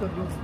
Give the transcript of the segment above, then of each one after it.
Gracias.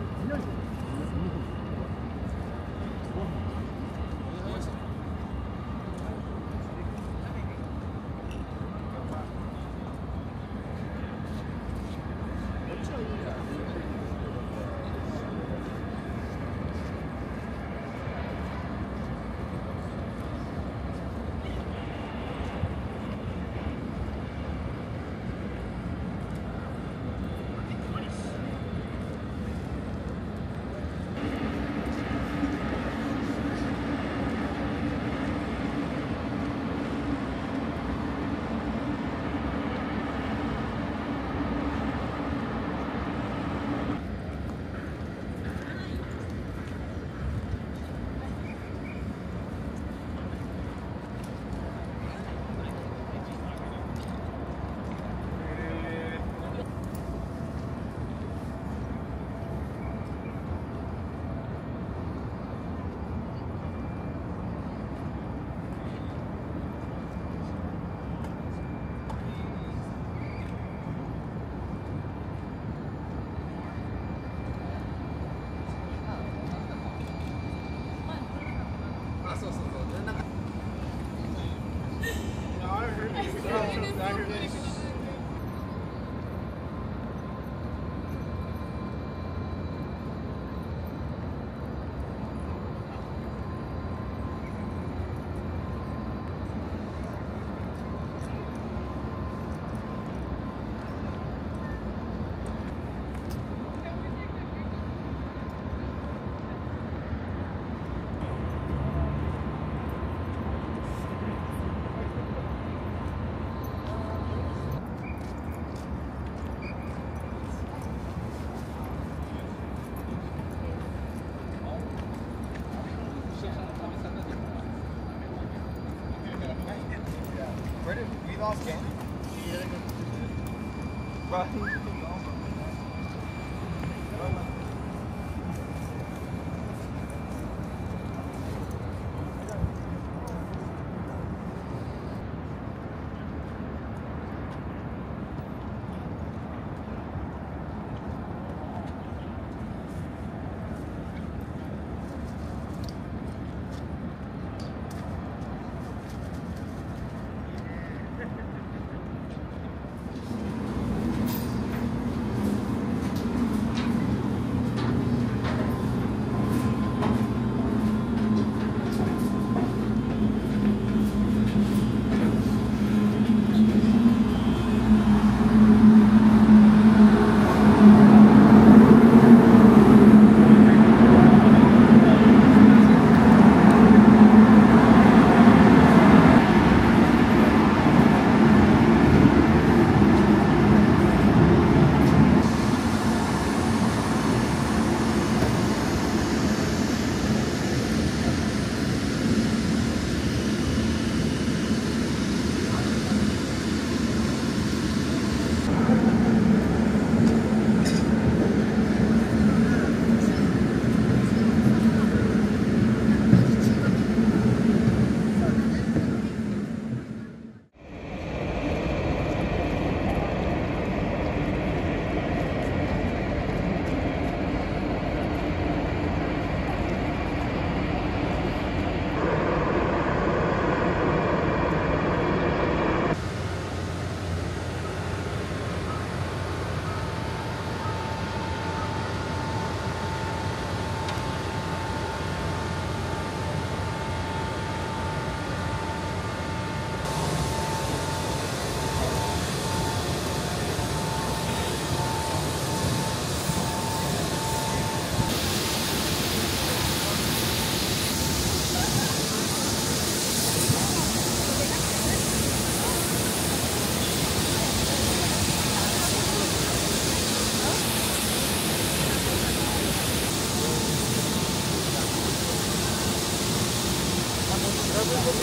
Thank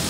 you.